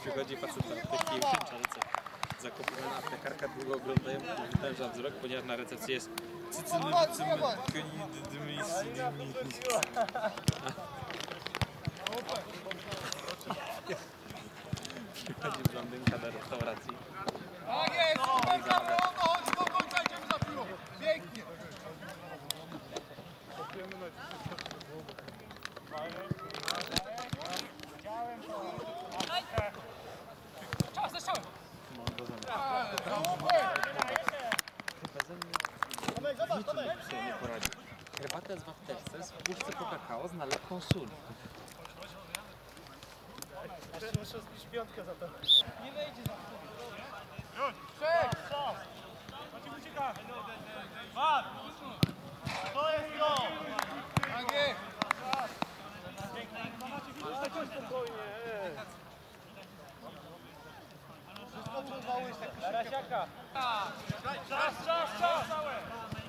Przychodzi facet taki męczarce zakopowana aptekarka długo oglądają węża wzrok, ponieważ na recepcji jest Przychodzi blondynka do restauracji. Tak jest, super prawo, no chodź do końca, idziemy za piłą. Pięknie. sobie nie poradzi. Herbata jest w apteczce, z puszce po kakao z nalepką sól. Tak jest. Czas, czas, czas!